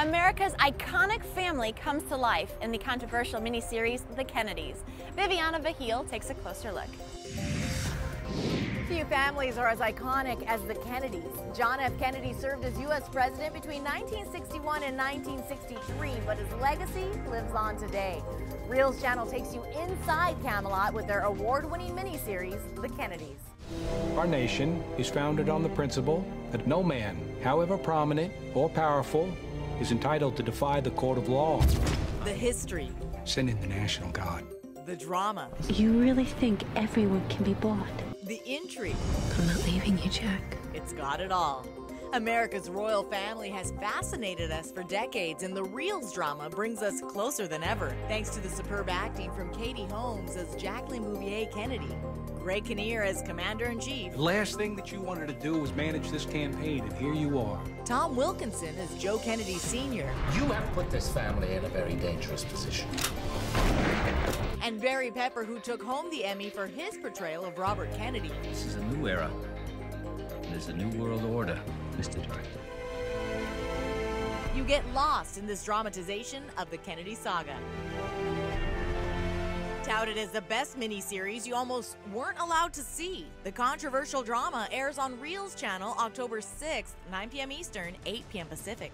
America's iconic family comes to life in the controversial miniseries The Kennedys. Viviana Vigil takes a closer look. Few families are as iconic as the Kennedys. John F. Kennedy served as U.S. president between 1961 and 1963, but his legacy lives on today. Reelz Channel takes you inside Camelot with their award-winning miniseries, The Kennedys. Our nation is founded on the principle that no man, however prominent or powerful, is entitled to defy the court of law. The history. Send in the National Guard. The drama. You really think everyone can be bought? The intrigue. I'm not leaving you, Jack. It's got it all. America's royal family has fascinated us for decades, and the Reelz drama brings us closer than ever, thanks to the superb acting from Katie Holmes as Jacqueline Bouvier Kennedy, Greg Kinnear as Commander in Chief, The last thing that you wanted to do was manage this campaign, and here you are. Tom Wilkinson as Joe Kennedy Sr., You have put this family in a very dangerous position. and Barry Pepper, who took home the Emmy for his portrayal of Robert Kennedy. This is a new era. There's a new world order, Mr. Director. You get lost in this dramatization of the Kennedy saga. Touted as the best miniseries you almost weren't allowed to see, the controversial drama airs on Reelz Channel October 6th, 9 p.m. Eastern, 8 p.m. Pacific.